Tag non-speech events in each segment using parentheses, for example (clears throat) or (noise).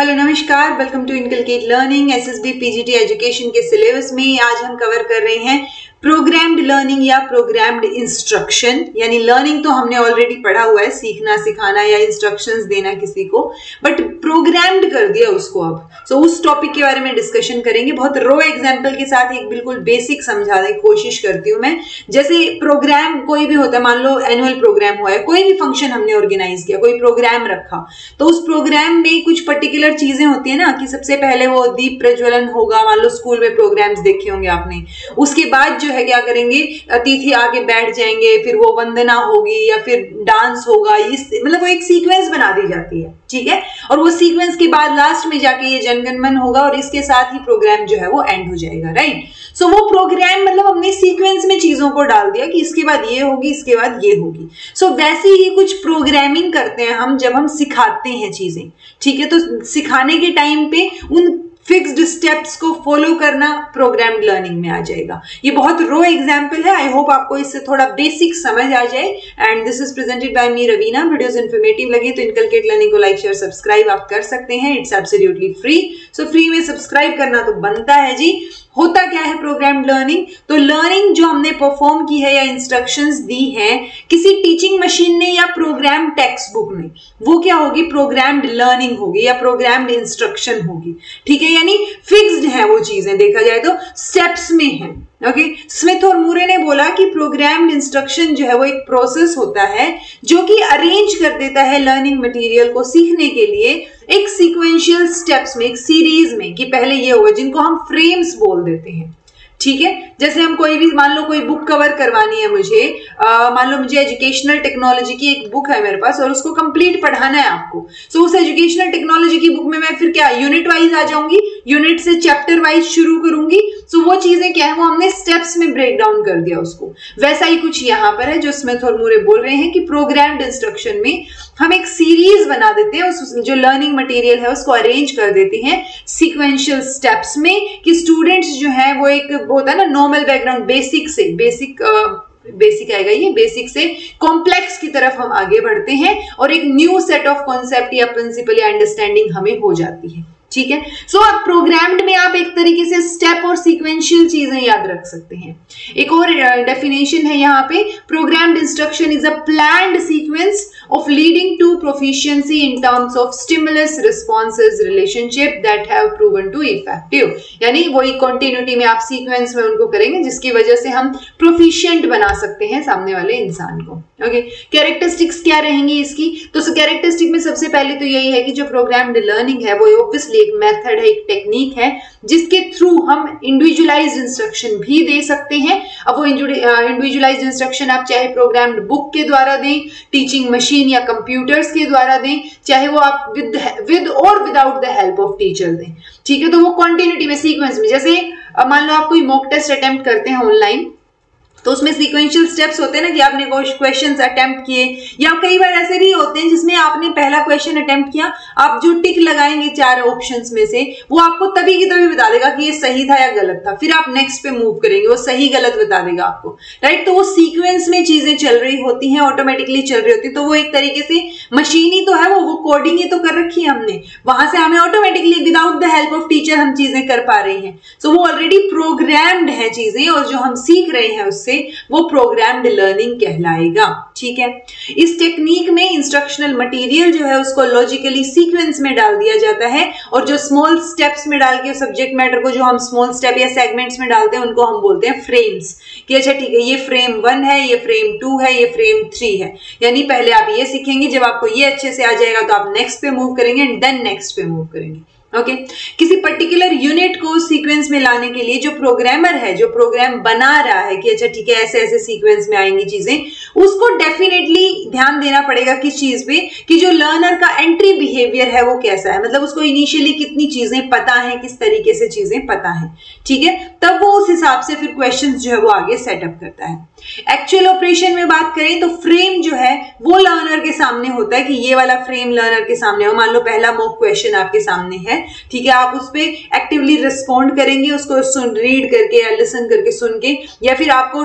Hello नमस्कार. Welcome to inculcate learning SSB PGT education के syllabus में आज हम कवर कर रहे हैं प्रोग्राम्ड लर्निंग या प्रोग्राम्ड इंस्ट्रक्शन यानी लर्निंग तो हमने ऑलरेडी पढ़ा हुआ है सीखना सिखाना या इंस्ट्रक्शंस देना किसी को बट प्रोग्राम्ड कर दिया उसको अब। सो so, उस टॉपिक के बारे में डिस्कशन करेंगे। बहुत रो एग्ज़ाम्पल के साथ एक बिल्कुल बेसिक समझाने की कोशिश करती हूँ मैं। जैसे प्रोग्राम कोई भी होता है मान लो एनुअल प्रोग्राम हुआ है कोई भी फ़ंक्शन हमने ऑर्गेनाइज किया कोई प्रोग्राम रखा तो उस प्रोग्राम में कुछ पर्टिकुलर चीज़ें होती है ना कि सबसे पहले वो दीप प्रज्वलन होगा मान लो स्कूल में प्रोग्राम्स देखे होंगे आपने। उसके बाद जो है क्या करेंगे? अतिथि आके बैठ जाएँगे फिर वो वंदना होगी या फिर डांस होगा इस मतलब वो एक सीक्वेंस बना दी जाती है ठीक है? और वो सीक्वेंस के बाद लास्ट में जाके ये जनगणमन होगा और इसके साथ ही प्रोग्राम जो है वो एंड हो जाएगा राइट सो so, वो प्रोग्राम मतलब हमने सीक्वेंस में चीज़ों को डाल दिया कि इसके बाद ये होगी इसके बाद ये होगी। सो so, वैसे ही कुछ प्रोग्रामिंग करते हैं हम जब हम सिखाते हैं चीज़ें ठीक है? तो सिखाने के टाइम पे उन फिक्स्ड स्टेप्स को फॉलो करना प्रोग्राम लर्निंग में आ जाएगा। ये बहुत रो एग्ज़ाम्पल है। आई होप आपको इससे थोड़ा बेसिक समझ आ जाए। And this is presented by me Raveena videos informative लगे तो इनकलकेट लर्निंग को लाइक शेयर सब्सक्राइब आप कर सकते हैं। It's absolutely free so free में सब्सक्राइब करना तो बनता है जी। होता क्या है प्रोग्राम लर्निंग तो लर्निंग जो हमने परफॉर्म की है या इंस्ट्रक्शंस दी हैं किसी टीचिंग मशीन ने या प्रोग्राम टेक्स्ट बुक ने, वो क्या होगी? प्रोग्राम्ड लर्निंग होगी या प्रोग्राम्ड इंस्ट्रक्शन होगी। ठीक है, यानी फिक्स्ड है वो चीज़ें, देखा जाए तो स्टेप्स में है। ओके स्मिथ और मूरे ने बोला कि प्रोग्राम्ड इंस्ट्रक्शन जो है वो एक प्रोसेस होता है, जो कि अरेंज कर देता है लर्निंग मटेरियल को सीखने के लिए एक सीक्वेंशियल स्टेप्स में, एक सीरीज़ में, कि पहले ये होगा, जिनको हम फ्रेम्स बोल देते हैं। ठीक है? जैसे हम कोई भी मान लो कोई बुक कवर करवानी है मुझे मान लो मुझे एजुकेशनल टेक्नोलॉजी की एक बुक है मेरे पास और उसको कंप्लीट पढ़ाना है आपको। सो so, उस एजुकेशनल टेक्नोलॉजी की बुक में मैं फिर क्या यूनिट वाइज आ जाऊँगी? यूनिट से चैप्टर वाइज शुरू करूँगी। सो so, वो चीज़ें क्या है वो हमने स्टेप्स में ब्रेक डाउन कर दिया उसको। वैसा ही कुछ यहाँ पर है जो स्मिथ और मूरे बोल रहे हैं कि प्रोग्राम्ड इंस्ट्रक्शन में हम एक सीरीज़ बना देते हैं उस जो लर्निंग मटेरियल है उसको अरेंज कर देते हैं सीक्वेंशियल स्टेप्स में कि स्टूडेंट्स जो है वो एक होता है ना नॉर्मल बैकग्राउंड बेसिक से बेसिक बेसिक आएगा ये? बेसिक से कॉम्प्लेक्स की तरफ़ हम आगे बढ़ते हैं और एक न्यू सेट ऑफ़ कॉन्सेप्ट या प्रिंसिपल या अंडरस्टैंडिंग हमें हो जाती है। ठीक है? सो so, अब प्रोग्राम्ड में आप एक तरीके से स्टेप और सीक्वेंशियल चीज़ें याद रख सकते हैं। एक और डेफिनेशन है यहाँ पे। Programmed instruction is a plan sequence of leading to proficiency in terms of stimulus responses relationship that have proven to effective यानी वही कंटिन्यूटी में आप सीक्वेंस में उनको करेंगे जिसकी वजह से हम प्रोफिशियंट बना सकते हैं सामने वाले इंसान को। ओके कैरेक्टरिस्टिक्स क्या रहेंगी इसकी? तो कैरेक्टरिस्टिक में सबसे पहले तो यही है कि जो प्रोग्राम्ड लर्निंग है वो ऑब्वियसली एक मेथड है एक टेक्निक है, जिसके थ्रू हम इंडिविजुअलाइज इंस्ट्रक्शन भी दे सकते हैं। अब वो इंडिविजुअलाइज इंस्ट्रक्शन आप चाहे प्रोग्राम्ड बुक के द्वारा दें टीचिंग मशीन या कंप्यूटर्स के द्वारा दें, चाहे वो आप विद विद और without the help of teacher दें। ठीक है तो वो कॉन्टिन्यूटी में सीक्वेंस में, जैसे मान लो आप कोई मॉक टेस्ट अटेम्प्ट करते हैं ऑनलाइन तो उसमें सीक्वेंशियल स्टेप्स होते हैं ना कि आपने क्वेश्चन अटेम्प्ट किए, या कई बार ऐसे भी होते हैं जिसमें आपने पहला क्वेश्चन अटेम्प्ट किया, आप जो टिक लगाएँगे चार ऑप्शंस में से, वो आपको तभी की तभी बता देगा कि ये सही था या गलत था। फिर आप नेक्स्ट पे मूव करेंगे, वो सही गलत बता देगा आपको। राइट तो वो सीक्वेंस में चीज़ें चल रही होती हैं ऑटोमेटिकली चल रही होती है तो वो एक तरीके से मशीन ही तो है, वो वो कोडिंग ही तो कर रखी है हमने। वहाँ से हमें automatically without the help of teacher हम चीज़ें कर पा रहे हैं। सो वो ऑलरेडी प्रोग्राम्ड है चीज़ें और जो हम सीख रहे हैं उससे। से वो प्रोग्राम्ड लर्निंग कहलाएगा, ठीक है? इस टेक्निक में इंस्ट्रक्शनल मटेरियल जो है उसको लॉजिकली सीक्वेंस में डाल दिया जाता है और जो स्मॉल स्टेप्स में डाल के सब्जेक्ट मैटर को जो हम स्मॉल स्टेप या सेगमेंट्स में डालते हैं, उनको हम बोलते हैं फ्रेम्स कि अच्छा ठीक है, ये फ्रेम वन है, ये फ्रेम टू है, ये फ्रेम थ्री है। यानी पहले आप ये सीखेंगे, जब आपको ये अच्छे से आ जाएगा तो आप नेक्स्ट पे मूव करेंगे एंड देन नेक्स्ट पे मूव करेंगे। ओके? किसी पर्टिकुलर यूनिट को सीक्वेंस में लाने के लिए जो प्रोग्रामर है, जो प्रोग्राम बना रहा है कि अच्छा ठीक है, ऐसे ऐसे सीक्वेंस में आएँगी चीज़ें, उसको डेफिनेटली ध्यान देना पड़ेगा किस चीज़ पे कि जो लर्नर का एंट्री बिहेवियर है वो कैसा है। मतलब उसको इनिशियली कितनी चीज़ें पता है, किस तरीके से चीज़ें पता है। ठीक है? तब वो उस हिसाब से फिर क्वेश्चन जो है वो आगे सेटअप करता है। एक्चुअल ऑपरेशन में बात करें तो फ्रेम जो है, वो लर्नर के सामने होता है कि ये वाला फ्रेम लर्नर के सामने हो। मान लो पहला मोक क्वेश्चन आपके सामने है। ठीक है, आप उस पर एक्टिवली रिस्पॉन्ड करेंगे, उसको सुन रीड करके या लिसन करके सुन के, या फिर आपको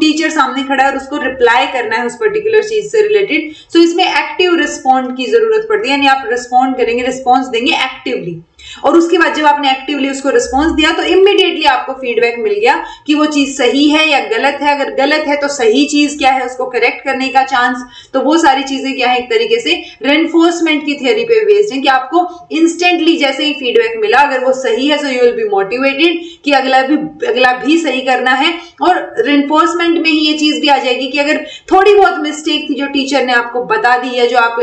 टीचर सामने खड़ा है और उसको रिप्लाई करना है उस पर्टिकुलर चीज़ से रिलेटेड सो इसमें एक्टिव रिस्पॉन्ड की ज़रूरत पड़ती है, यानी आप रिस्पॉन्ड करेंगे रिस्पॉन्स देंगे एक्टिवली और उसके बाद जब आपने एक्टिवली उसको रिस्पॉन्स दिया तो इमीडिएटली आपको फीडबैक मिल गया कि वो चीज़ सही है या गलत है। अगर गलत है तो सही चीज़ क्या है उसको करेक्ट करने का चांस तो वो सारी चीज़ें क्या है? एक तरीके से रेनफोर्समेंट की थियोरी पे बेस्ड है कि आपको इंस्टेंटली जैसे ही फीडबैक मिला, अगर वो सही है तो यू विल बी मोटिवेटेड कि अगला भी अगला भी सही करना है। और रेनफोर्समेंट में ही ये चीज़ भी आ जाएगी कि अगर थोड़ी बहुत मिस्टेक थी जो टीचर ने आपको बता दी है जो आप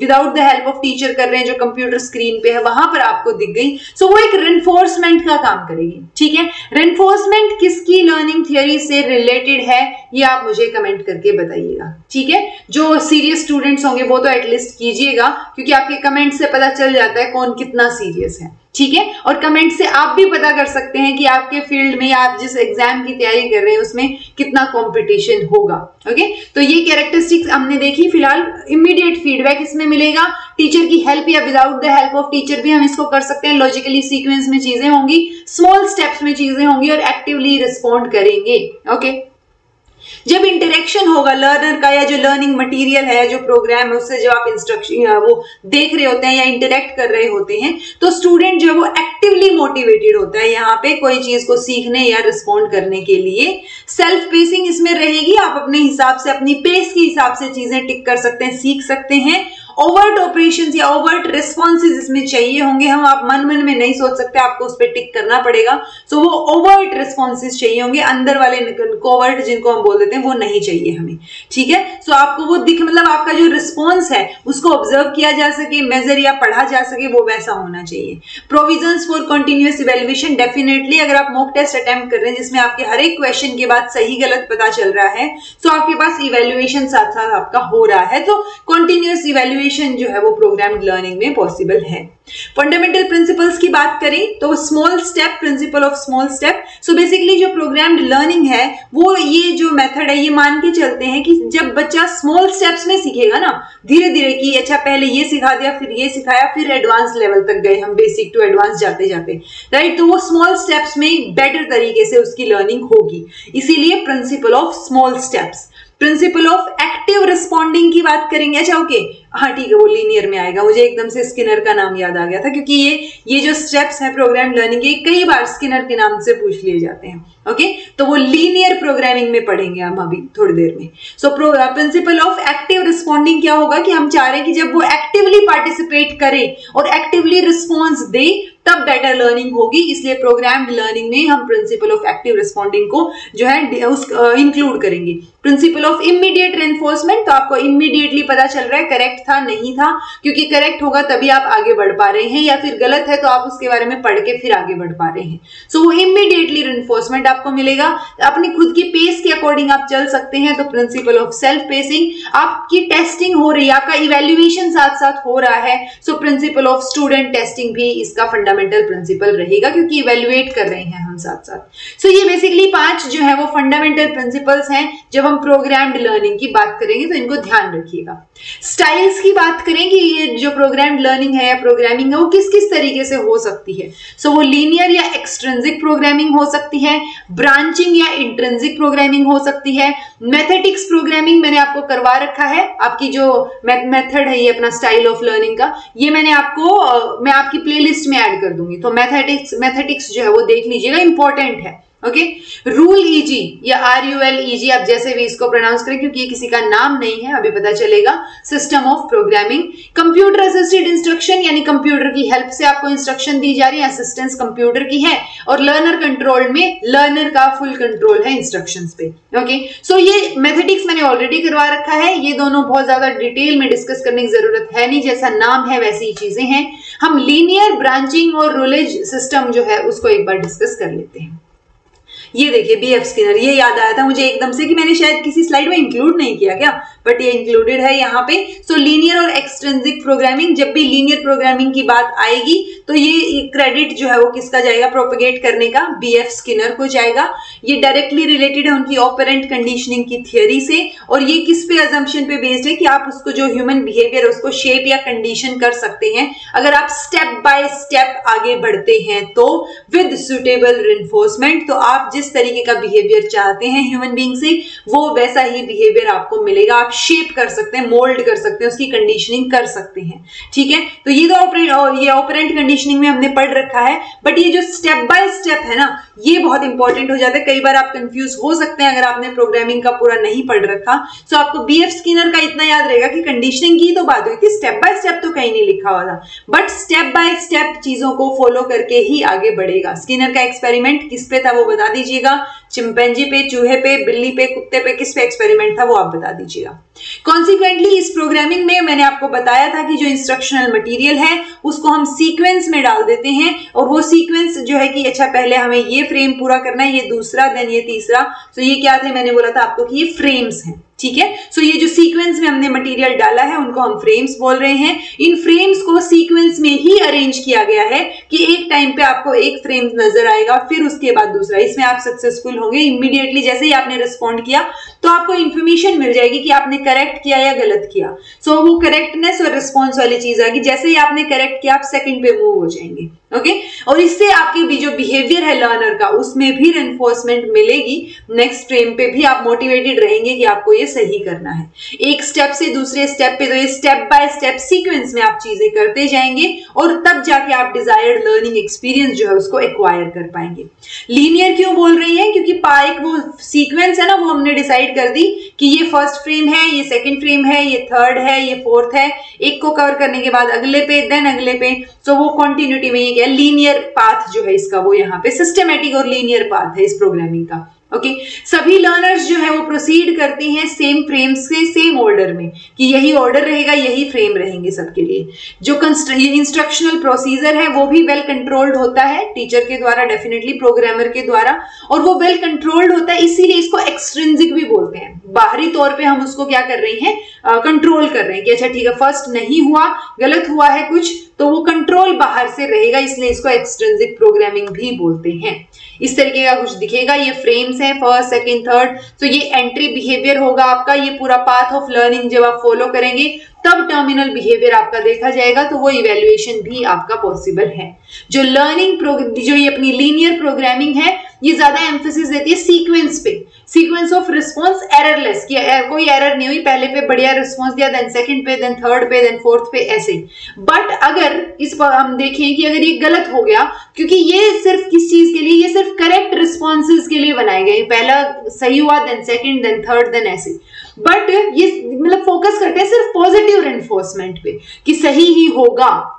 without the help of teacher कर रहे हैं, जो कंप्यूटर स्क्रीन पे है, वहाँ पर आपको दिख गई। सो so, वो एक रेनफोर्समेंट का काम करेगी। ठीक है? रेनफोर्समेंट किसकी लर्निंग थियोरी से रिलेटेड है ये आप मुझे कमेंट करके बताइएगा। ठीक है? जो सीरियस स्टूडेंट्स होंगे वो तो एटलीस्ट कीजिएगा क्योंकि आपके कमेंट से पता चल जाता है कौन कितना सीरियस है। ठीक है? और कमेंट से आप भी पता कर सकते हैं कि आपके फ़ील्ड में आप जिस एग्ज़ाम की तैयारी कर रहे हैं, उसमें कितना कंपटीशन होगा ओके तो ये कैरेक्टरिस्टिक्स हमने देखी। फ़िलहाल इमीडिएट फीडबैक इसमें मिलेगा। टीचर की हेल्प या without the help of teacher भी हम इसको कर सकते हैं। लॉजिकली सीक्वेंस में चीज़ें होंगी स्मॉल स्टेप्स में चीज़ें होंगी और एक्टिवली रिस्पॉन्ड करेंगे ओके okay? जब इंटरेक्शन होगा लर्नर का या जो लर्निंग मटेरियल है, जो प्रोग्राम है, उससे जब आप इंस्ट्रक्शन वो देख रहे होते हैं या इंटरेक्ट कर रहे होते हैं तो स्टूडेंट जो है वो एक्टिवली मोटिवेटेड होता है यहाँ पे कोई चीज़ को सीखने या रिस्पॉन्ड करने के लिए। सेल्फ पेसिंग इसमें रहेगी, आप अपने हिसाब से, अपनी पेस के हिसाब से चीज़ें टिक कर सकते हैं, सीख सकते हैं। ओवर्ट ऑपरेशन या ओवर्ट रिस्पॉन्सेज इसमें चाहिए होंगे। हम आप मन मन में नहीं सोच सकते, आपको उस पर टिक करना पड़ेगा। सो वो ओवर्ट रिस्पॉन्सेज चाहिए होंगे, अंदर वाले कोवर्ट जिनको हम बोल देते हैं, वो नहीं चाहिए हमें। ठीक है? सो आपको वो दिख मतलब आपका जो रिस्पॉन्स है, उसको ऑब्ज़र्व किया जा सके मेजर या पढ़ा जा सके, वो वैसा होना चाहिए। Provision for continuous evaluation definitely अगर आप मॉक टेस्ट अटेम्प्ट कर रहे हैं, जिसमें आपके हर एक क्वेश्चन के बाद सही गलत पता चल रहा है तो आपके पास इवेल्युएशन साथ साथ आपका हो रहा है। तो कंटिन्यूस इवेल्युएशन इवेल्युएशन जो है वो प्रोग्राम लर्निंग में पॉसिबल है। फंडामेंटल प्रिंसिपल्स की बात करें तो small step principle of small step so basically जो प्रोग्राम्ड लर्निंग है, वो ये जो मेथड है, ये मान के चलते हैं कि जब बच्चा स्मॉल स्टेप्स में सीखेगा ना धीरे धीरे कि अच्छा पहले ये सिखा दिया, फिर ये सिखाया, फिर एडवांस लेवल तक गए हम बेसिक टू एडवांस जाते जाते राइट तो वो स्मॉल स्टेप्स में बेटर तरीके से उसकी लर्निंग होगी। इसीलिए principle of small steps principle of active responding की बात करेंगे। अच्छा ओके हाँ ठीक है, वो लीनियर में आएगा। मुझे एकदम से स्किनर का नाम याद आ गया था, क्योंकि ये ये जो स्टेप्स है प्रोग्राम लर्निंग के कई बार स्किनर के नाम से पूछ लिए जाते हैं ओके तो वो लीनियर प्रोग्रामिंग में पढ़ेंगे हम अभी, थोड़ी देर में। So principle of active responding क्या होगा कि हम चाह रहे हैं कि जब वो एक्टिवली पार्टिसिपेट करे और एक्टिवली रिस्पॉन्स दे, तब बेटर लर्निंग होगी। इसलिए प्रोग्राम लर्निंग में हम प्रिंसिपल ऑफ़ एक्टिव रिस्पॉन्डिंग को जो है उस इंक्लूड करेंगे। प्रिंसिपल ऑफ़ इमीडिएट रेनफोर्समेंट तो आपको इमीडिएटली पता चल रहा है करेक्ट था नहीं था क्योंकि करेक्ट होगा तभी आप आगे बढ़ पा रहे हैं या फिर गलत है तो आप उसके बारे में पढ़ के फिर आगे बढ़ पा रहे हैं। सो वो इमीडिएटली रेनफोर्समेंट आपको मिलेगा। अपनी खुद की पेस के अकॉर्डिंग आप चल सकते हैं तो प्रिंसिपल ऑफ़ सेल्फ पेसिंग आपकी टेस्टिंग हो रही है आपका इवेल्युएशन साथ साथ हो रहा है so principle of student testing भी इसका फंडामेंटल प्रिंसिपल रहेगा क्योंकि इवेल्युएट कर रहे हैं हम साथ साथ सो so, ये बेसिकली पाँच जो है वो फंडामेंटल प्रिंसिपल्स हैं। जब हम प्रोग्राम्ड लर्निंग की बात करेंगे तो इनको ध्यान रखिएगा। स्टाइल्स की बात करें कि ये जो प्रोग्राम लर्निंग है या प्रोग्रामिंग है वो किस किस तरीके से हो सकती है? सो so, वो लीनियर या एक्सट्रेंसिक प्रोग्रामिंग हो सकती है ब्रांचिंग या इंट्रेंसिक प्रोग्रामिंग हो सकती है। मैथेटिक्स प्रोग्रामिंग मैंने आपको करवा रखा है आपकी जो मेथड है ये अपना स्टाइल ऑफ़ लर्निंग का ये मैंने आपको मैं आपकी प्लेलिस्ट में ऐड कर दूँगी। तो मैथेटिक्स मैथेटिक्स जो है वो देख लीजिएगा इंपॉर्टेंट है। ओके रूल ईजी या R U L E G आप जैसे भी इसको प्रोनाउंस करें, क्योंकि ये किसी का नाम नहीं है, अभी पता चलेगा। System of programming computer assisted instruction यानी कंप्यूटर की हेल्प से आपको इंस्ट्रक्शन दी जा रही है असिस्टेंस कंप्यूटर की है, और लर्नर कंट्रोल में लर्नर का फुल कंट्रोल है इंस्ट्रक्शन पे। ओके सो ये मैथेटिक्स मैंने ऑलरेडी करवा रखा है। ये दोनों बहुत ज़्यादा डिटेल में डिस्कस करने की ज़रूरत है नहीं। जैसा नाम है, वैसी ही चीज़ें हैं। हम लीनियर ब्रांचिंग और रूलेज सिस्टम जो है, उसको एक बार डिस्कस कर लेते हैं। ये देखिए बी एफ़ स्किनर ये याद आया था मुझे एकदम से कि मैंने शायद किसी स्लाइड में इंक्लूड नहीं किया क्या? बट ये इंक्लूडेड है यहाँ पे। सो लीनियर और एक्सट्रेंसिक प्रोग्रामिंग जब भी लीनियर प्रोग्रामिंग की बात आएगी तो ये क्रेडिट जो है वो किसका जाएगा? प्रोपोगेट करने का बी एफ़ स्किनर को जाएगा। ये डायरेक्टली रिलेटेड है उनकी ऑपरेंट कंडीशनिंग की थियोरी से। और ये किस पे अजम्पन पे बेस्ड है कि आप उसको जो ह्यूमन बिहेवियर उसको शेप या कंडीशन कर सकते हैं? अगर आप स्टेप बाय स्टेप आगे बढ़ते हैं तो विद सुटेबल रिन्फोर्समेंट तो आप जिस तरीके का बिहेवियर चाहते हैं ह्यूमन बींग से, वो वैसा ही बिहेवियर आपको मिलेगा। आप शेप कर सकते हैं मोल्ड कर सकते हैं, उसकी कंडीशनिंग कर सकते हैं। ठीक है? तो ये तो ये ऑपरेंट कंडीशनिंग में हमने पढ़ रखा है बट ये जो स्टेप बाय स्टेप है ना, ये बहुत इंपॉर्टेंट हो जाता है। कई बार आप कंफ्यूज हो सकते हैं अगर आपने प्रोग्रामिंग का पूरा नहीं पढ़ रखा। तो आपको बी एफ़ स्किनर का इतना याद रहेगा कि कंडीशनिंग की तो बात हुई थी स्टेप बाय स्टेप तो कहीं नहीं लिखा हुआ था। बट स्टेप बाय स्टेप चीज़ों को फॉलो करके ही आगे बढ़ेगा। स्किनर का एक्सपेरिमेंट किस पे था वो बता दीजिएगा। चिंपैंजी पे, चूहे पे, बिल्ली पे, कुत्ते पे किस पे एक्सपेरिमेंट था वो आप बता दीजिएगा। कॉन्सिक्वेंटली इस प्रोग्रामिंग में मैंने आपको बताया था कि जो इंस्ट्रक्शनल मटेरियल है, उसको हम सीक्वेंस में डाल देते हैं और वो सीक्वेंस जो है कि अच्छा पहले हमें ये फ्रेम पूरा करना है, ये दूसरा देन ये तीसरा। तो ये क्या थे? मैंने बोला था आपको कि ये फ्रेम्स हैं। ठीक है? सो ये जो सीक्वेंस में हमने मटेरियल डाला है उनको हम फ्रेम्स बोल रहे हैं। इन फ्रेम्स को सीक्वेंस में ही अरेंज किया गया है कि एक टाइम पे आपको एक फ्रेम नज़र आएगा फिर उसके बाद दूसरा। इसमें आप सक्सेसफुल होंगे इमीडिएटली जैसे ही आपने रिस्पॉन्ड किया तो आपको इन्फॉर्मेशन मिल जाएगी कि आपने करेक्ट किया या गलत किया। सो so, वो करेक्टनेस और रिस्पॉन्स वाली चीज़ आएगी जैसे ही आपने करेक्ट किया आप सेकंड पे मूव हो जाएँगे। ओके? और इससे आपके भी जो बिहेवियर है लर्नर का, उसमें भी रेनफोर्समेंट मिलेगी। नेक्स्ट फ्रेम पे भी आप मोटिवेटेड रहेंगे कि आपको ये सही करना है। एक स्टेप से दूसरे स्टेप पे तो ये स्टेप बाय स्टेप सीक्वेंस में आप चीज़ें करते जाएँगे और तब जाके आप डिजायर्ड लर्निंग एक्सपीरियंस जो है उसको एक्वायर कर पाएँगे। लीनियर क्यों बोल रही है? क्योंकि पाइक वो सीक्वेंस है ना, वो हमने डिसाइड कर दी कि ये फ़र्स्ट फ्रेम है, ये सेकेंड फ्रेम है, ये थर्ड है, ये फोर्थ है। एक को कवर करने के बाद अगले पे देन अगले पे। तो वो कॉन्टिन्यूटी में ये क्या लीनियर पाथ जो है इसका, वो यहाँ पे सिस्टमेटिक और लीनियर पाथ है इस प्रोग्रामिंग का ओके okay? सभी लर्नर्स जो है वो प्रोसीड करते हैं सेम फ्रेम से सेम ऑर्डर में, कि यही ऑर्डर रहेगा, यही फ्रेम रहेंगे सबके लिए जो इंस्ट्रक्शनल प्रोसीजर है, वो भी वेल कंट्रोल्ड होता है टीचर के द्वारा डेफिनेटली प्रोग्रामर के द्वारा, और वो वेल कंट्रोल्ड होता है, इसीलिए इसको एक्सट्रेंजिक भी बोलते हैं बाहरी तौर पे हम उसको क्या कर रहे हैं कंट्रोल कर रहे हैं कि अच्छा ठीक है फ़र्स्ट नहीं हुआ, गलत हुआ है कुछ तो वो कंट्रोल बाहर से रहेगा, इसलिए इसको एक्सट्रेंजिक प्रोग्रामिंग भी बोलते हैं। इस तरीके का कुछ दिखेगा, ये फ्रेम्स हैं फ़र्स्ट सेकंड थर्ड तो ये एंट्री बिहेवियर होगा आपका, ये पूरा पाथ ऑफ़ लर्निंग जब आप फॉलो करेंगे, तब टर्मिनल बिहेवियर आपका देखा जाएगा तो वो इवेल्युएशन भी आपका पॉसिबल है। जो लर्निंग जो ये अपनी लीनियर प्रोग्रामिंग है, ये ज़्यादा एम्फोसिस देती है सीक्वेंस पे। सीक्वेंस ऑफ़ रिस्पॉन्स एररलेस कि कोई एरर नहीं हुई, पहले पे बढ़िया रिस्पॉन्स दिया देन सेकंड पे देन थर्ड पे देन फोर्थ पे, ऐसे बट अगर इस पर हम देखें कि अगर ये गलत हो गया, क्योंकि ये सिर्फ़ किस चीज़ के लिए, ये सिर्फ़ करेक्ट रिस्पॉन्सेज के लिए बनाए गए पहला सही हुआ then second then third then ऐसे बट ये मतलब फोकस करते हैं सिर्फ़ पॉजिटिव रेनफोर्समेंट पे, कि सही ही होगा।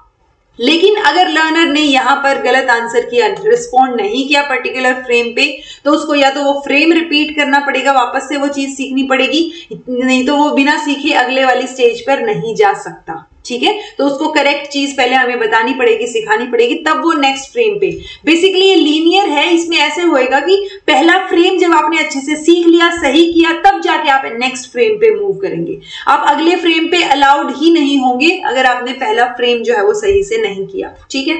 लेकिन अगर लर्नर ने यहाँ पर गलत आंसर किया रिस्पॉन्ड नहीं किया पर्टिकुलर फ्रेम पे तो उसको या तो वो फ्रेम रिपीट करना पड़ेगा, वापस से वो चीज़ सीखनी पड़ेगी, नहीं तो वो बिना सीखे अगले वाली स्टेज पर नहीं जा सकता। ठीक है? तो उसको करेक्ट चीज़ पहले हमें बतानी पड़ेगी, सिखानी पड़ेगी, तब वो नेक्स्ट फ्रेम पे। बेसिकली ये लीनियर है, इसमें ऐसे होएगा कि पहला फ्रेम जब आपने अच्छे से सीख लिया, सही किया, तब जाके आप नेक्स्ट फ्रेम पे मूव करेंगे। आप अगले फ्रेम पे अलाउड ही नहीं होंगे अगर आपने पहला फ्रेम जो है वो सही से नहीं किया, ठीक है?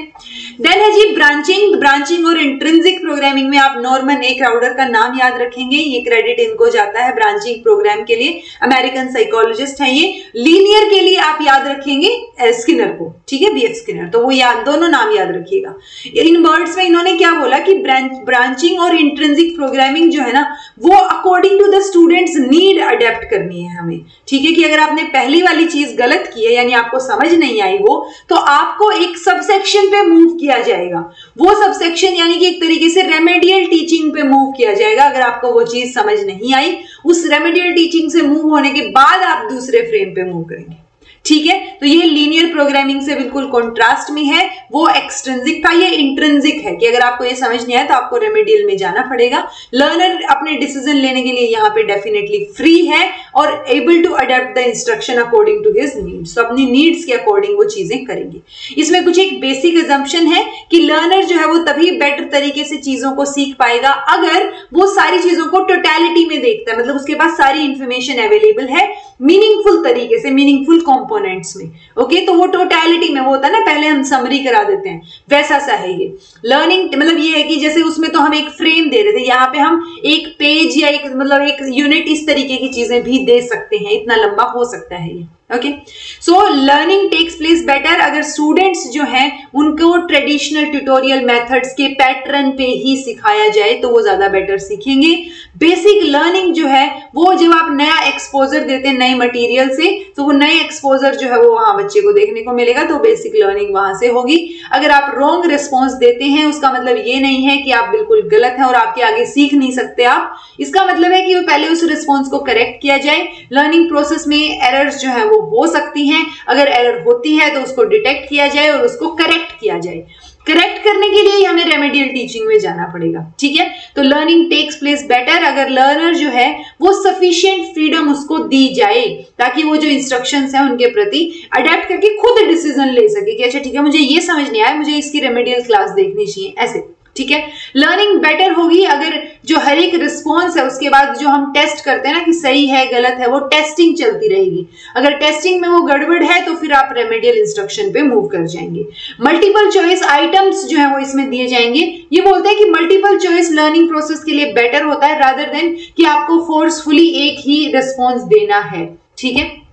देन है जी ब्रांचिंग ब्रांचिंग और इंट्रेंसिक प्रोग्रामिंग में आप नॉर्मन ए क्राउडर का नाम याद रखेंगे। ये क्रेडिट इनको जाता है ब्रांचिंग प्रोग्राम के लिए। अमेरिकन साइकोलॉजिस्ट है ये। लीनियर के लिए आप याद रखेंगे लिखेंगे स्किनर को, ठीक है? बीएफ स्किनर तो वो याद दोनों नाम याद रखिएगा। इन वर्ड्स में इन्होंने क्या बोला कि ब्रांच ब्रांचिंग और इंट्रेंसिक प्रोग्रामिंग जो है ना, वो according to the students need adapt करनी है हमें। ठीक है कि अगर आपने पहली वाली चीज़ गलत की है, यानी आपको समझ नहीं आई वो तो आपको एक सबसेक्शन पे मूव किया जाएगा। वो सबसेक्शन यानी कि एक तरीके से रेमेडियल टीचिंग पे मूव किया जाएगा, अगर आपको वो चीज़ समझ नहीं आई। उस रेमेडियल टीचिंग से मूव होने के बाद आप दूसरे फ्रेम पे मूव करेंगे। ठीक है? तो ये लीनियर प्रोग्रामिंग से बिल्कुल कॉन्ट्रास्ट में है, वो एक्सट्रेंसिक था, ये इंट्रेंसिक है कि अगर आपको ये समझ नहीं आया तो आपको रेमेडियल में जाना पड़ेगा। लर्नर अपने डिसीज़न लेने के लिए यहाँ पे डेफिनेटली फ्री है और able to adapt instruction according to his needs तो अपनी नीड्स के अकॉर्डिंग वो चीज़ें करेंगे। इसमें कुछ एक बेसिक एजम्पन है कि लर्नर जो है वो तभी बेटर तरीके से चीज़ों को सीख पाएगा अगर वो सारी चीज़ों को टोटैलिटी में देखता है। मतलब उसके पास सारी इंफॉर्मेशन अवेलेबल है मीनिंगफुल तरीके से मीनिंगफुल कंपोनेंट्स में। Okay okay? तो वो टोटैलिटी में वो होता है ना, पहले हम समरी करा देते हैं। वैसा सा है ये। लर्निंग मतलब ये है कि जैसे उसमें तो हम एक फ्रेम दे रहे थे, यहाँ पे हम एक पेज या एक मतलब एक यूनिट इस तरीके की चीज़ें भी दे सकते हैं। इतना लंबा हो सकता है ये। Okay so learning takes place better अगर स्टूडेंट्स जो हैं, उनको ट्रेडिशनल ट्यूटोरियल मेथड्स के पैटर्न पे ही सिखाया जाए तो वो ज़्यादा बेटर सीखेंगे। बेसिक लर्निंग जो है, वो जब आप नया एक्सपोजर देते हैं नए मटेरियल से तो वो नए एक्सपोजर जो है, वो वहाँ बच्चे को देखने को मिलेगा तो बेसिक लर्निंग वहाँ से होगी। अगर आप रॉन्ग रिस्पॉन्स देते हैं, उसका मतलब ये नहीं है कि आप बिल्कुल गलत हैं और आपके आगे सीख नहीं सकते आप। इसका मतलब है कि पहले उस रिस्पॉन्स को करेक्ट किया जाए। लर्निंग प्रोसेस में एरर्स जो है, वो हो सकती हैं। अगर एरर होती है तो उसको डिटेक्ट किया जाए और उसको करेक्ट किया जाए। करेक्ट करने के लिए हमें रेमेडियल टीचिंग में जाना पड़ेगा, ठीक है? तो लर्निंग टेक्स प्लेस बेटर अगर लर्नर जो है, वो सफिशियंट फ्रीडम उसको दी जाए, ताकि वो जो इंस्ट्रक्शंस है उनके प्रति अडेप्ट करके खुद डिसीज़न ले सके कि अच्छा ठीक है, मुझे ये समझ नहीं आया, मुझे इसकी रेमेडियल क्लास देखनी चाहिए। ऐसे। ठीक है? लर्निंग बेटर होगी अगर जो हर एक रिस्पॉन्स है, उसके बाद जो हम टेस्ट करते हैं ना कि सही है, गलत है, वो टेस्टिंग चलती रहेगी। अगर टेस्टिंग में वो गड़बड़ है तो फिर आप रेमेडियल इंस्ट्रक्शन पे मूव कर जाएँगे। मल्टीपल चॉइस आइटम्स जो है वो इसमें दिए जाएँगे। ये बोलते हैं कि मल्टीपल चॉइस लर्निंग प्रोसेस के लिए बेटर होता है रादर देन कि आपको फोर्सफुली एक ही रिस्पॉन्स देना है। ठीक है?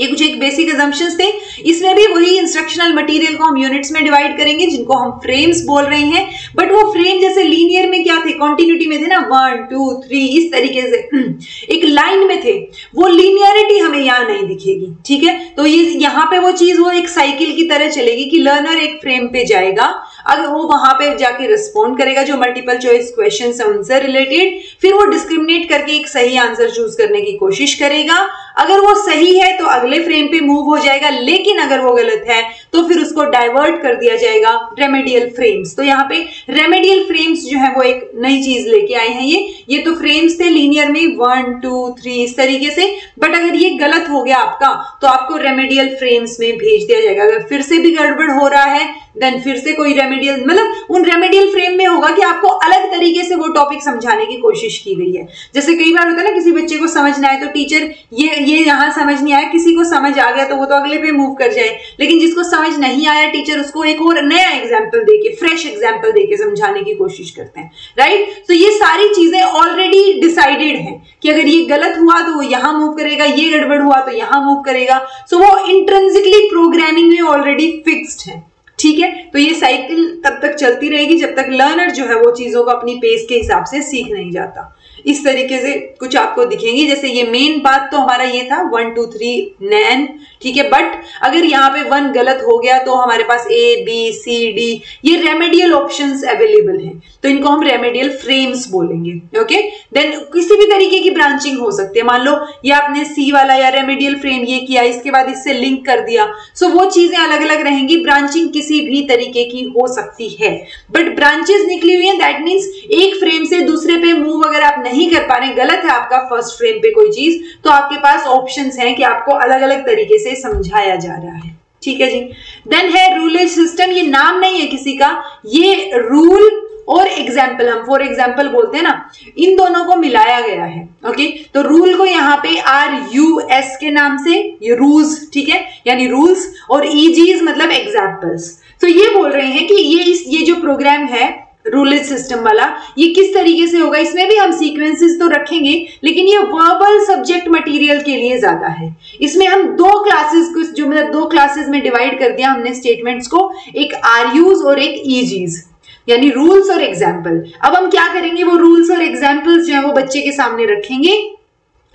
ये कुछ एक बेसिक एजम्पन्स थे। इसमें भी वही इंस्ट्रक्शनल मटेरियल को हम यूनिट्स में डिवाइड करेंगे, जिनको हम फ्रेम्स बोल रहे हैं। बट वो फ्रेम जैसे लीनियर में क्या थे? कॉन्टिन्यूटी में थे ना? वन टू थ्री इस तरीके से। (clears throat) एक लाइन में थे। वो लीनियरिटी हमें यहाँ नहीं दिखेगी, ठीक है? तो ये यहाँ पे वो चीज़ वो एक साइकिल की तरह चलेगी कि लर्नर एक फ्रेम पे जाएगा। अगर वो वहाँ पे जाके रिस्पॉन्ड करेगा, जो मल्टीपल चॉइस क्वेश्चन है उनसे रिलेटेड फिर वो डिस्क्रिमिनेट करके एक सही आंसर चूज़ करने की कोशिश करेगा। अगर वो सही है तो अगले फ्रेम पे मूव हो जाएगा, लेकिन अगर वो गलत है तो फिर उसको डाइवर्ट कर दिया जाएगा रेमेडियल फ्रेम्स तो यहाँ पे रेमेडियल फ्रेम्स जो है वो एक नई चीज़ लेके आए हैं ये. ये तो फ्रेम्स थे लीनियर में वन टू थ्री इस तरीके से. बट अगर ये गलत हो गया आपका तो आपको रेमेडियल फ्रेम्स में भेज दिया जाएगा. अगर फिर से भी गड़बड़ हो रहा है देन फिर से कोई रेमेडियल मतलब उन रेमेडियल फ्रेम में होगा कि आपको अलग तरीके से वो टॉपिक समझाने की कोशिश की गई है. जैसे कई बार होता है ना, किसी बच्चे को समझना है तो टीचर ये ये यहाँ समझ नहीं आया किसी को समझ आ गया तो वो तो अगले पे मूव कर जाए। लेकिन जिसको समझ नहीं आया टीचर उसको एक और नया एग्ज़ाम्पल देके फ्रेश एग्ज़ाम्पल देके समझाने की कोशिश करते हैं। राइट तो ये सारी चीज़ें ऑलरेडी डिसाइडेड है कि अगर ये गलत हुआ तो वो यहाँ मूव करेगा ये गड़बड़ हुआ तो यहाँ मूव करेगा। सो so, वो इंट्रेंसिकली प्रोग्रामिंग में ऑलरेडी फिक्स्ड है। ठीक है? तो ये साइकिल तब तक चलती रहेगी जब तक लर्नर जो है वो चीज़ों को अपनी पेस के हिसाब से सीख नहीं जाता। इस तरीके से कुछ आपको दिखेंगी। जैसे ये मेन बात तो हमारा ये था वन टू थ्री नैन ठीक है? बट अगर यहाँ पे वन गलत हो गया तो हमारे पास ए बी सी डी ये रेमेडियल ऑप्शंस अवेलेबल हैं। तो इनको हम रेमेडियल फ्रेम्स बोलेंगे ओके देन किसी भी तरीके की ब्रांचिंग हो सकती है। मान लो, ये आपने सी वाला या रेमेडियल फ्रेम ये किया, इसके बाद इससे लिंक कर दिया। सो so वो चीज़ें अलग अलग रहेंगी। ब्रांचिंग किसी भी तरीके की हो सकती है। बट ब्रांचेस निकली हुई है दैट मीन्स एक फ्रेम से दूसरे पे मूव अगर आप कर पा रहे, गलत है आपका फ़र्स्ट फ्रेम पे कोई चीज़ तो आपके पास ऑप्शन है कि आपको अलग अलग तरीके से समझाया जा रहा है। ठीक है जी? देन है रूलेज सिस्टम ये नाम नहीं है किसी का, ये रूल और एग्ज़ाम्पल हम फॉर एग्ज़ाम्पल बोलते हैं ना, इन दोनों को मिलाया गया है। ओके तो रूल को यहाँ पे आर यू एस के नाम से, ये रूल्स ठीक है? यानी रूल्स और ईजीज मतलब एग्जाम्पल्स तो ये बोल रहे हैं कि ये इस, ये जो प्रोग्राम है रूलेज सिस्टम वाला। ये किस तरीके से होगा? इसमें भी हम सीक्वेंसेस तो रखेंगे, लेकिन ये वर्बल सब्जेक्ट मटेरियल के लिए ज़्यादा है। इसमें हम दो क्लासेस को, जो मतलब दो क्लासेस में डिवाइड कर दिया हमने स्टेटमेंट्स को, एक आर यूज़ और एक ईजीज यानी रूल्स और एग्ज़ाम्पल अब हम क्या करेंगे? वो रूल्स और एग्जाम्पल्स जो है वो बच्चे के सामने रखेंगे।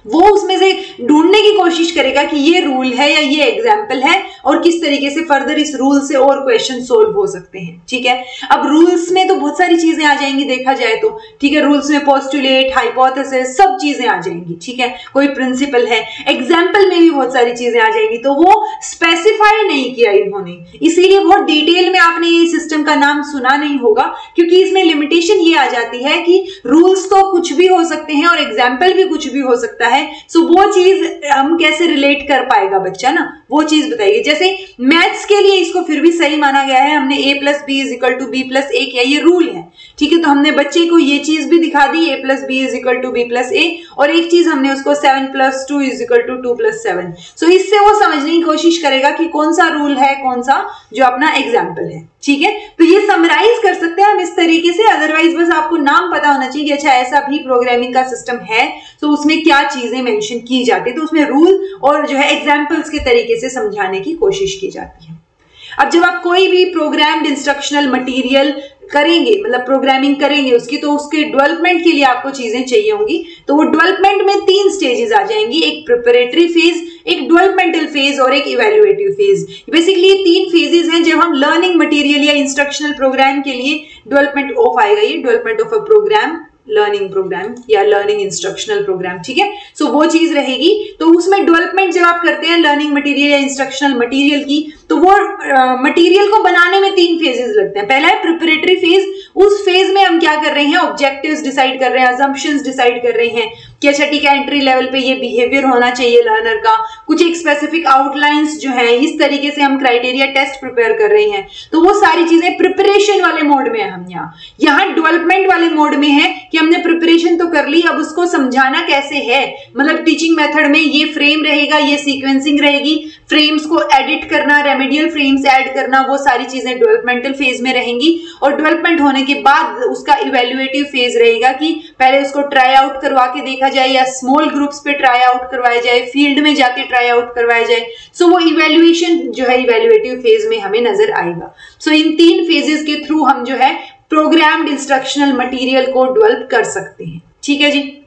वो उसमें से ढूँढने की कोशिश करेगा कि ये रूल है या ये एग्ज़ाम्पल है और किस तरीके से फर्दर इस रूल से और क्वेश्चन सोल्व हो सकते हैं। ठीक है? अब रूल्स में तो बहुत सारी चीज़ें आ जाएँगी, देखा जाए तो। ठीक है? रूल्स में पोस्टुलेट हाइपोथेसिस सब चीज़ें आ जाएँगी। ठीक है? कोई प्रिंसिपल है। एग्ज़ाम्पल में भी बहुत सारी चीज़ें आ जाएँगी। तो वो स्पेसिफाई नहीं किया इन्होंने। इसीलिए बहुत डिटेल में आपने ये सिस्टम का नाम सुना नहीं होगा, क्योंकि इसमें लिमिटेशन ये आ जाती है कि रूल्स तो कुछ भी हो सकते हैं और एग्ज़ाम्पल भी कुछ भी हो सकता है। है। सो वो चीज़ हम कैसे रिलेट कर पाएगा बच्चा ना? वो चीज़ बताइए। जैसे मैथ्स के लिए इसको फिर भी सही माना गया है। हमने A plus B is equal to B plus A किया। ये रूल है। ठीक है? तो हमने बच्चे को ये चीज़ भी दिखा दी। A plus B is equal to B plus A और एक चीज़ हमने उसको seven plus two is equal to two plus seven so इससे वो समझने की कोशिश करेगा कि कौन सा रूल है, कौन सा जो अपना एग्ज़ाम्पल है। ठीक है? तो ये समराइज कर सकते हैं हम इस तरीके से अदरवाइज़ बस आपको नाम पता होना चाहिए अच्छा ऐसा भी प्रोग्रामिंग का सिस्टम है तो उसमें क्या चीज़ें मेंशन की जाती है? तो उसमें रूल और जो है एग्जाम्पल्स के तरीके से समझाने की कोशिश की जाती है। अब जब आप कोई भी प्रोग्राम्ड इंस्ट्रक्शनल मटेरियल करेंगे मतलब प्रोग्रामिंग करेंगे उसकी तो उसके डेवलपमेंट के लिए आपको चीज़ें चाहिए होंगी। तो वो डेवलपमेंट में तीन स्टेजेस आ जाएँगी, एक प्रिपरेटरी फ़ेज़ एक डेवलपमेंटल फ़ेज़ और एक इवेल्युएटिव फ़ेज़ बेसिकली ये तीन फेजेस हैं जब हम लर्निंग मटेरियल या इंस्ट्रक्शनल प्रोग्राम के लिए डेवलपमेंट ऑफ़ आएगा, ये development of a program learning program या लर्निंग इंस्ट्रक्शनल प्रोग्राम ठीक है? सो वो चीज़ रहेगी तो उसमें डेवलपमेंट जब आप करते हैं लर्निंग मटेरियल या इंस्ट्रक्शनल मटेरियल की तो वो मटेरियल uh, को बनाने में तीन फेजेस लगते हैं। पहला है प्रिपरेटरी फ़ेज़ उस फ़ेज़ में हम क्या कर रहे हैं ऑब्जेक्टिव्स डिसाइड कर रहे हैं अजम्पन्स डिसाइड कर रहे हैं। कि अच्छा ठीक है एंट्री लेवल पे ये बिहेवियर होना चाहिए लर्नर का। कुछ एक स्पेसिफिक आउटलाइंस जो है, इस तरीके से हम क्राइटेरिया टेस्ट प्रिपेयर कर रहे हैं। तो वो सारी चीज़ें प्रिपरेशन वाले मोड में है हम यहाँ। यहाँ डेवलपमेंट वाले मोड में है कि हमने प्रिपरेशन तो कर ली अब उसको समझाना कैसे है? मतलब टीचिंग मेथड में ये फ्रेम रहेगा ये सीक्वेंसिंग रहेगी फ्रेम्स को एडिट करना रेमेडियल फ्रेम्स ऐड करना वो सारी चीज़ें डेवलपमेंटल फ़ेज़ में रहेंगी और डेवलपमेंट होने के बाद उसका इवेल्युएटिव फ़ेज़ रहेगा कि पहले उसको ट्राई आउट करवा के देखा जाए या स्मॉल ग्रुप्स पे ट्राई आउट करवाया जाए फ़ील्ड में जाके ट्राई आउट करवाया जाए। सो so, वो इवेल्युएशन जो है इवेल्युएटिव फ़ेज़ में हमें नज़र आएगा। सो so, इन तीन फेजेस के थ्रू हम जो है प्रोग्राम्ड इंस्ट्रक्शनल मटेरियल को डेवलप कर सकते हैं। ठीक है जी?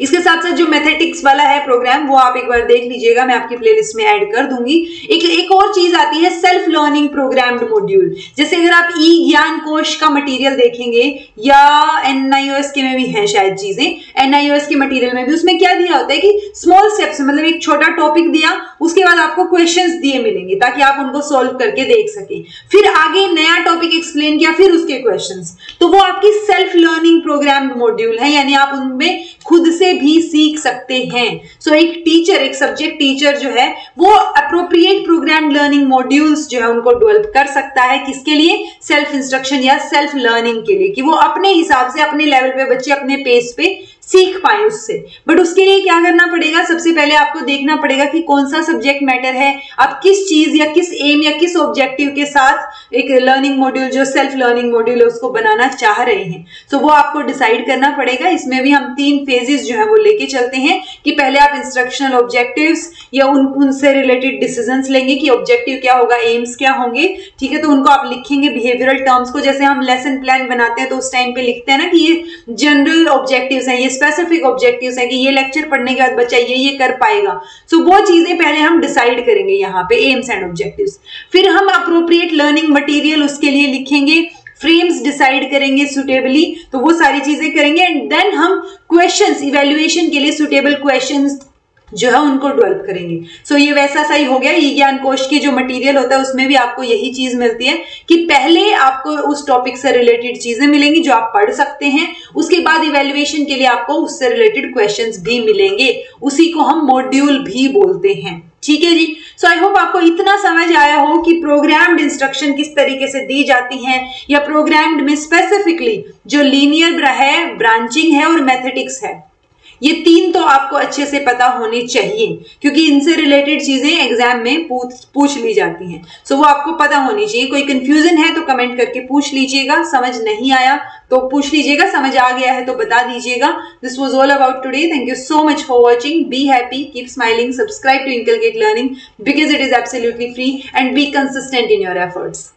इसके साथ साथ जो मैथेटिक्स वाला है प्रोग्राम वो आप एक बार देख लीजिएगा, मैं आपकी प्लेलिस्ट में ऐड कर दूँगी। एक एक और चीज़ आती है सेल्फ लर्निंग प्रोग्राम्ड मॉड्यूल जैसे अगर आप ई ज्ञान कोश का मटेरियल देखेंगे, या एनआईओएस के में भी है शायद चीज़ें। एनआईओएस के मटेरियल में भी। उसमें क्या दिया होता है कि स्मॉल स्टेप्स मतलब एक छोटा टॉपिक दिया, उसके बाद आपको क्वेश्चन दिए मिलेंगे, ताकि आप उनको सोल्व करके देख सके। फिर आगे नया टॉपिक एक्सप्लेन किया, फिर उसके क्वेश्चन तो वो आपकी सेल्फ लर्निंग प्रोग्राम मॉड्यूल है, यानी आप उनमें खुद से भी सीख सकते हैं। सो so, एक टीचर एक सब्जेक्ट टीचर जो है वो अप्रोप्रिएट प्रोग्राम लर्निंग मॉड्यूल्स जो है उनको डेवलप कर सकता है किसके लिए? सेल्फ इंस्ट्रक्शन या सेल्फ लर्निंग के लिए। कि वो अपने हिसाब से अपने लेवल पे बच्चे अपने पेस पे सीख पाए उससे। बट उसके लिए क्या करना पड़ेगा? सबसे पहले आपको देखना पड़ेगा कि कौन सा सब्जेक्ट मैटर है। आप किस चीज़ या किस एम या किस ऑब्जेक्टिव के साथ एक लर्निंग मॉड्यूल जो सेल्फ लर्निंग मॉड्यूल है उसको बनाना चाह रहे हैं। सो so, वो आपको डिसाइड करना पड़ेगा। इसमें भी हम तीन फेजेस जो है वो लेके चलते हैं कि पहले आप इंस्ट्रक्शनल ऑब्जेक्टिव या उन उनसे रिलेटेड डिसीज़न लेंगे कि ऑब्जेक्टिव क्या होगा एम्स क्या होंगे। ठीक है तो उनको आप लिखेंगे बिहेवियरल टर्म्स को। जैसे हम लेसन प्लान बनाते हैं तो उस टाइम पे लिखते हैं ना कि ये जनरल ऑब्जेक्टिव है ये स्पेसिफिक ऑब्जेक्टिव्स हैं कि ये लेक्चर पढ़ने के बाद बच्चा ये ये कर पाएगा। सो so, वो चीज़ें पहले हम डिसाइड करेंगे यहाँ पे एम्स एंड ऑब्जेक्टिव फिर हम अप्रोप्रिएट लर्निंग मटीरियल उसके लिए लिखेंगे फ्रेम्स डिसाइड करेंगे सुटेबली तो वो सारी चीज़ें करेंगे एंड देन हम क्वेश्चंस इवेल्युएशन के लिए सुटेबल क्वेश्चंस जो है उनको डेवलप करेंगे। सो so, ये वैसा सही हो गया ये ज्ञान कोश की जो मटेरियल होता है उसमें भी आपको यही चीज़ मिलती है कि पहले आपको उस टॉपिक से रिलेटेड चीज़ें मिलेंगी जो आप पढ़ सकते हैं। उसके बाद इवेल्युएशन के लिए आपको उससे रिलेटेड क्वेश्चन भी मिलेंगे। उसी को हम मॉड्यूल भी बोलते हैं। ठीक है जी? सो आई होप आपको इतना समझ आया हो कि प्रोग्राम्ड इंस्ट्रक्शन किस तरीके से दी जाती हैं या प्रोग्राम्ड में स्पेसिफिकली जो लीनियर है ब्रांचिंग है और मैथेटिक्स है। ये तीन तो आपको अच्छे से पता होने चाहिए क्योंकि इनसे रिलेटेड चीज़ें एग्ज़ाम में पूछ पूछ ली जाती हैं। सो so, वो आपको पता होनी चाहिए। कोई कंफ्यूजन है तो कमेंट करके पूछ लीजिएगा। समझ नहीं आया तो पूछ लीजिएगा। समझ आ गया है तो बता दीजिएगा। This was all about today thank you so much for watching be happy keep smiling subscribe to इंकल get learning because it is absolutely free and be consistent in your efforts